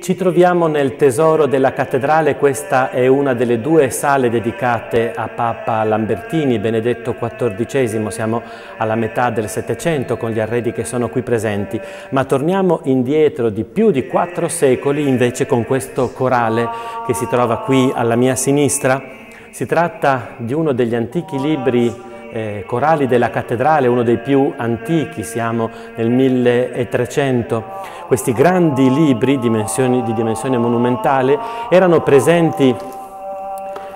Ci troviamo nel tesoro della cattedrale, questa è una delle due sale dedicate a Papa Lambertini, Benedetto XIV, siamo alla metà del Settecento con gli arredi che sono qui presenti, ma torniamo indietro di più di quattro secoli invece con questo corale che si trova qui alla mia sinistra. Si tratta di uno degli antichi libri eh, corali della cattedrale, uno dei più antichi, siamo nel 1300. Questi grandi libri dimensioni, di dimensione monumentale erano presenti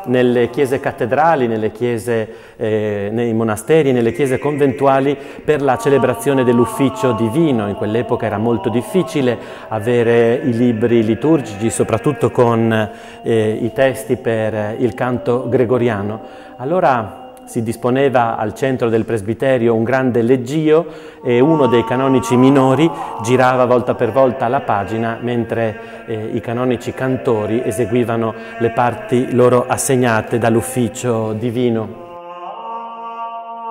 nelle chiese cattedrali, nelle chiese, eh, nei monasteri, nelle chiese conventuali per la celebrazione dell'ufficio divino. In quell'epoca era molto difficile avere i libri liturgici, soprattutto con eh, i testi per il canto gregoriano. Allora si disponeva al centro del presbiterio un grande leggio e uno dei canonici minori girava volta per volta la pagina mentre eh, i canonici cantori eseguivano le parti loro assegnate dall'ufficio divino.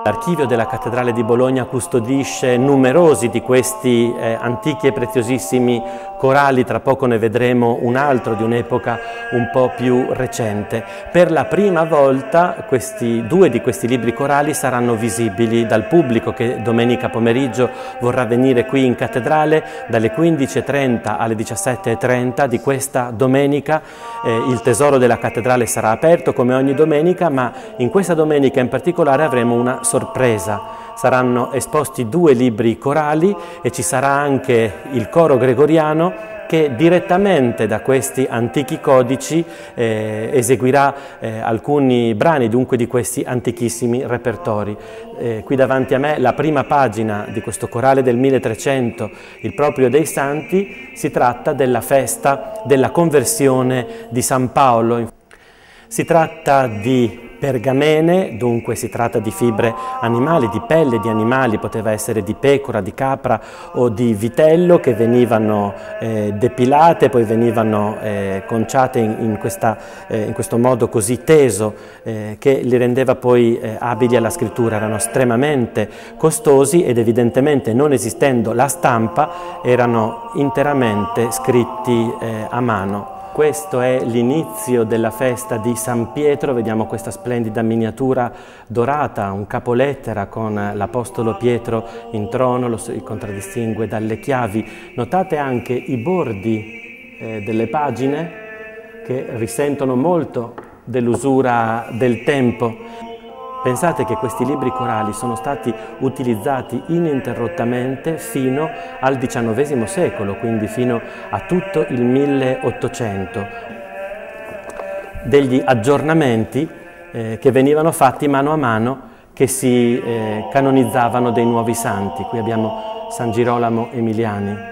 L'archivio della cattedrale di Bologna custodisce numerosi di questi eh, antichi e preziosissimi corali, tra poco ne vedremo un altro di un'epoca un po' più recente. Per la prima volta questi, due di questi libri corali saranno visibili dal pubblico che domenica pomeriggio vorrà venire qui in cattedrale dalle 15.30 alle 17.30 di questa domenica. Eh, il tesoro della cattedrale sarà aperto come ogni domenica, ma in questa domenica in particolare avremo una sorpresa. Saranno esposti due libri corali e ci sarà anche il coro gregoriano che direttamente da questi antichi codici eh, eseguirà eh, alcuni brani dunque di questi antichissimi repertori. Eh, qui davanti a me la prima pagina di questo corale del 1300, il proprio dei santi, si tratta della festa della conversione di San Paolo. Si tratta di pergamene, dunque si tratta di fibre animali, di pelle di animali, poteva essere di pecora, di capra o di vitello che venivano eh, depilate, poi venivano eh, conciate in, in, questa, eh, in, questo modo così teso eh, che li rendeva poi eh, abili alla scrittura, erano estremamente costosi ed evidentemente non esistendo la stampa erano interamente scritti eh, a mano. Questo è l'inizio della festa di San Pietro, vediamo questa splendida miniatura dorata, un capolettera con l'Apostolo Pietro in trono, lo contraddistingue dalle chiavi. Notate anche i bordi eh, delle pagine che risentono molto dell'usura del tempo. Pensate che questi libri corali sono stati utilizzati ininterrottamente fino al XIX secolo, quindi fino a tutto il 1800. Degli aggiornamenti eh, che venivano fatti mano a mano che si eh, canonizzavano dei nuovi santi. Qui abbiamo San Girolamo Emiliani.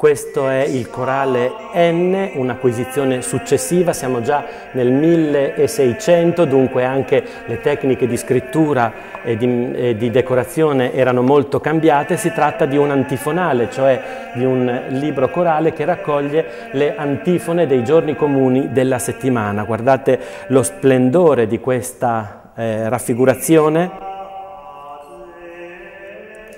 Questo è il corale N, un'acquisizione successiva, siamo già nel 1600, dunque anche le tecniche di scrittura e di, e di, decorazione erano molto cambiate. Si tratta di un antifonale, cioè di un libro corale che raccoglie le antifone dei giorni comuni della settimana. Guardate lo splendore di questa eh, raffigurazione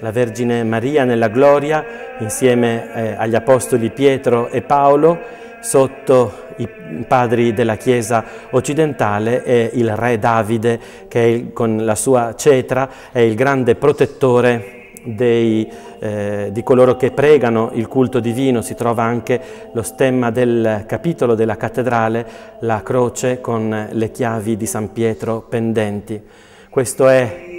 la Vergine Maria nella gloria insieme eh, agli Apostoli Pietro e Paolo sotto i padri della Chiesa occidentale e il re Davide che il, con la sua cetra è il grande protettore dei, eh, di coloro che pregano il culto divino, si trova anche lo stemma del capitolo della cattedrale, la croce con le chiavi di San Pietro pendenti. Questo è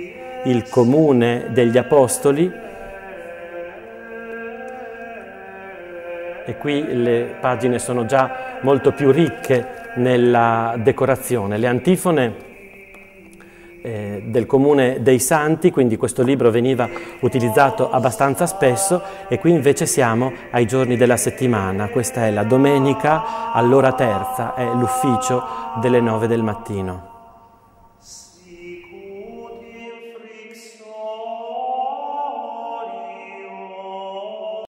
il comune degli apostoli e qui le pagine sono già molto più ricche nella decorazione. Le antifone eh, del Comune dei Santi, quindi questo libro veniva utilizzato abbastanza spesso e qui invece siamo ai giorni della settimana. Questa è la domenica all'ora terza, è l'ufficio delle nove del mattino.